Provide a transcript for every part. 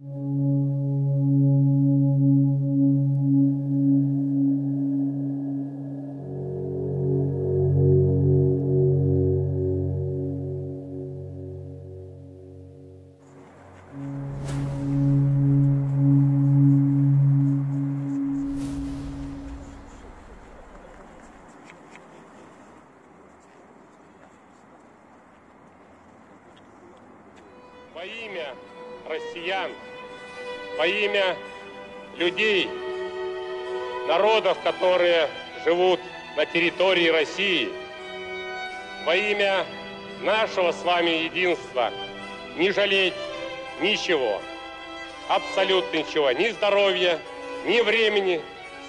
Во имя россиян, во имя людей, народов, которые живут на территории России, во имя нашего с вами единства, не жалеть ничего, абсолютно ничего, ни здоровья, ни времени,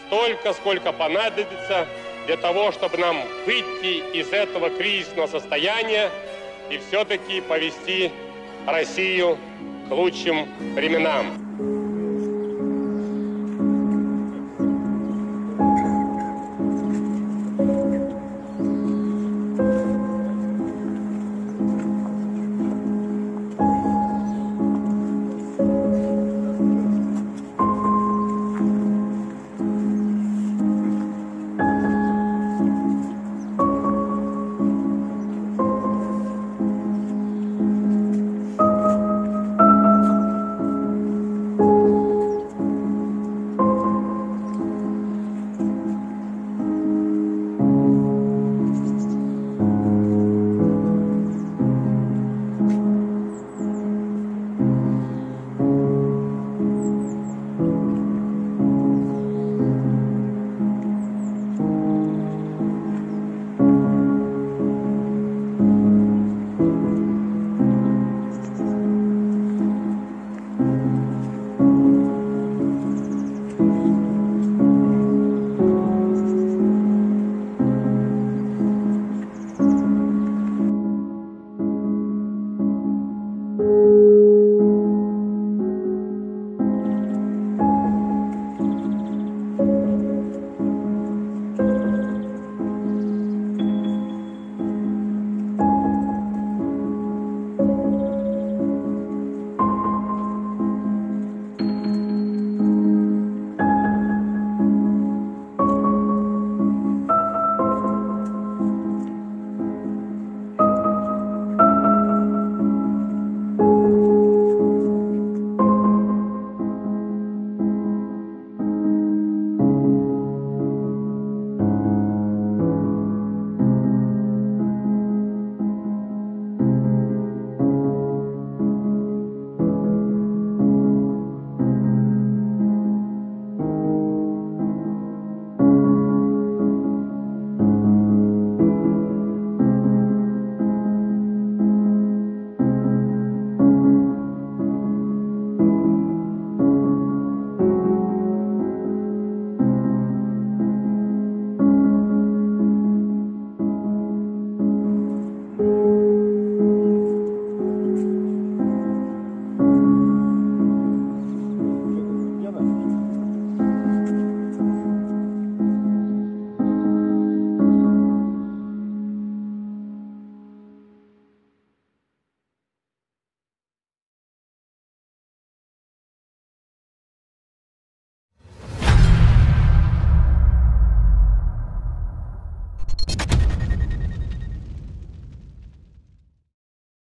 столько, сколько понадобится для того, чтобы нам выйти из этого кризисного состояния и все-таки повести Россию к лучшим временам.